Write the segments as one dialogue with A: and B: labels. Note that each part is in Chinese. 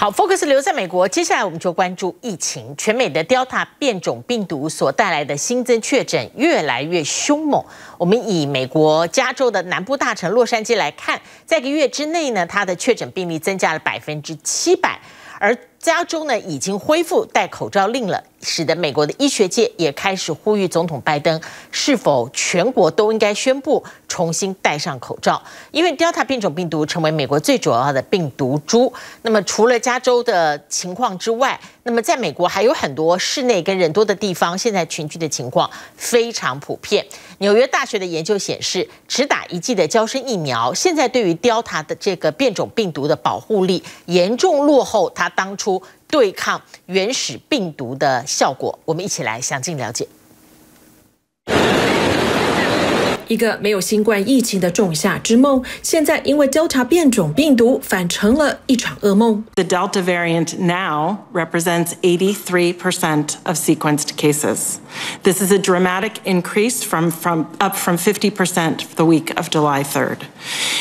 A: 好，focus 留在美国，接下来我们就关注疫情。全美的 Delta 变种病毒所带来的新增确诊越来越凶猛。我们以美国加州的南部大城洛杉矶来看，在一个月之内呢，它的确诊病例增加了百分之七百，而加州呢已经恢复戴口罩令了。使得美国的医学界也开始呼吁总统拜登，是否全国都应该宣布重新戴上口罩？因为 Delta 变种病毒成为美国最主要的病毒株。那么除了加州的情况之外，那么在美国还有很多室内跟人多的地方，现在群聚的情况非常普遍。纽约大学的研究显示，只打一剂的胶生疫苗，现在对于 Delta 的这个变种病毒的保护力严重落后，它当初。对抗原始病毒的效果，我们一起来详尽了解。
B: 一个没有新冠疫情的仲夏之梦，现在因为 Delta 变种病毒反成了一场噩梦。
C: The Delta variant now represents 83% of sequenced cases. This is a dramatic increase from, from up from 50% the week of July 3rd.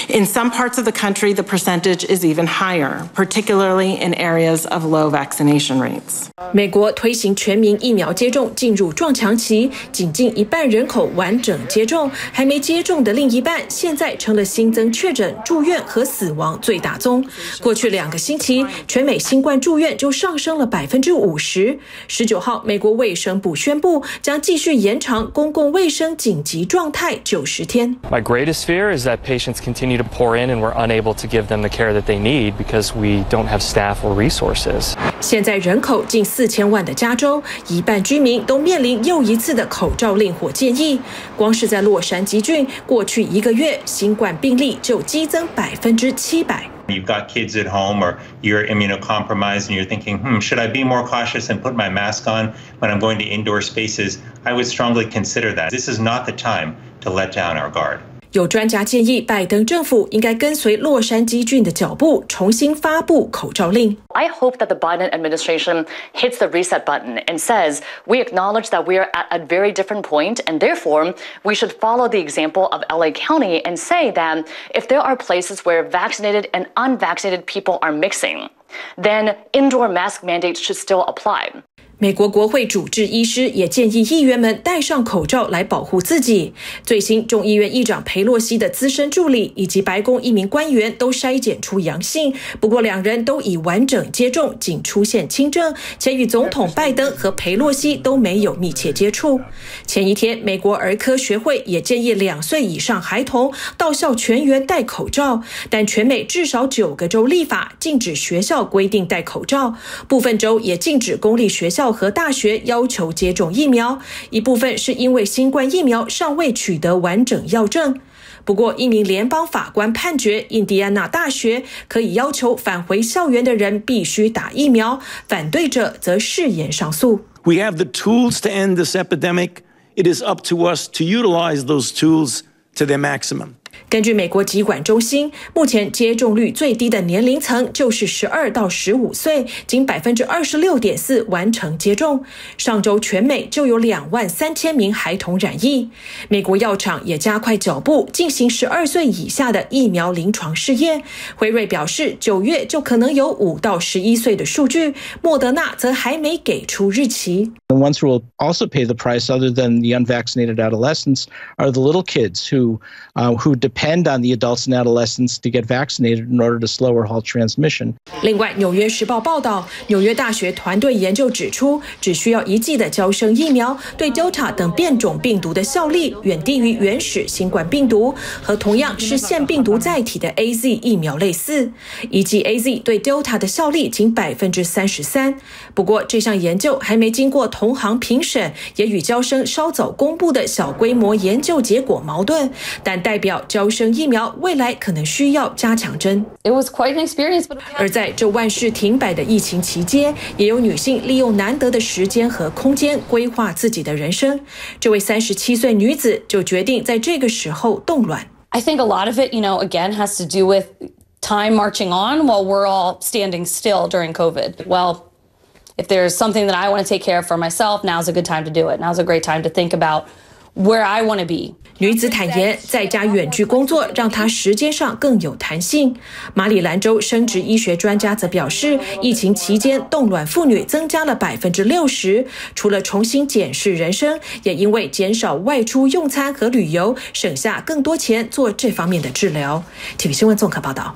C: In some parts of the country, the percentage is even higher, particularly in areas of low vaccination rates.
B: 美国推行全民疫苗接种进入撞墙期，仅近一半人口完整接种。 还没接种的另一半，现在成了新增确诊、住院和死亡最大宗。过去两个星期，全美新冠住院就上升了百分之五十。十九号，美国卫生部宣布将继续延长公共卫生紧急状态九十天。
D: My greatest fear is that patients continue to pour in and we're unable to give them the care that they need because we don't have staff or resources.
B: 现在人口近四千万的加州，一半居民都面临又一次的口罩令或建议。光是在洛杉急菌，过去一个月新冠病例就激增百分之七百。
E: You've got kids at home or you're immunocompromised and you're thinking, hmm, should I be more cautious and put my mask on when I'm going to indoor spaces? I would strongly consider that. This is not the time to let down our guard.
B: 有专家建议，拜登政府应该跟随洛杉矶郡的脚步，重新发布口罩令。
F: I hope that the Biden administration hits the reset button and says we acknowledge that we are at a very different point, and therefore we should follow the example of LA County and say that if there are places where vaccinated and unvaccinated people are mixing, then indoor mask mandates should still apply.
B: 美国国会主治医师也建议议员们戴上口罩来保护自己。最新，众议院议长佩洛西的资深助理以及白宫一名官员都筛检出阳性，不过两人都已完整接种，仅出现轻症，且与总统拜登和佩洛西都没有密切接触。前一天，美国儿科学会也建议两岁以上孩童到校全员戴口罩，但全美至少九个州立法禁止学校规定戴口罩，部分州也禁止公立学校。和大学要求接种疫苗，一部分是因为新冠疫苗尚未取得完整药证。不过，一名联邦法官判决，印第安纳大学可以要求返回校园的人必须打疫苗，反对者则誓言上诉。
G: We have the tools to end this epidemic. It is up to us to utilize those tools to their maximum.
B: 根据美国疾管中心，目前接种率最低的年龄层就是十二到十五岁，仅百分之二十六点四完成接种。上周全美就有两万三千名孩童染疫。美国药厂也加快脚步进行十二岁以下的疫苗临床试验。辉瑞表示，九月就可能有五到十一岁的数据。莫德纳则还没给出日期。
H: The ones who will also pay the price, other than the unvaccinated adolescents, are the little kids who who depend on the adults and adolescents to get vaccinated in order to slow or halt transmission.
B: 另外，《纽约时报》报道，纽约大学团队研究指出，只需要一剂的胶生疫苗，对 Delta 等变种病毒的效力远低于原始新冠病毒，和同样是腺病毒载体的 A Z 疫苗类似。一剂 A Z 对 Delta 的效力仅百分之三十三。不过，这项研究还没经过 同行评审，也与胶生稍早公布的小规模研究结果矛盾，但代表。招生疫苗未来可能需要加强针。
I: It was quite an experience.
B: 而在这万事停摆的疫情期间，也有女性利用难得的时间和空间规划自己的人生。这位三十七岁女子就决定在这个时候动卵。
I: I think a lot of it, you know, again has to do with time marching on while we're all standing still during COVID. Well, If there's something that I want to take care of for myself, now's a good time to do it. Now's a great time to think about where I want to be.
B: 女子坦言，在家远距工作让她时间上更有弹性。马里兰州生殖医学专家则表示，疫情期间冻卵妇女增加了百分之六十。除了重新检视人生，也因为减少外出用餐和旅游，省下更多钱做这方面的治疗。体育新闻综合报道。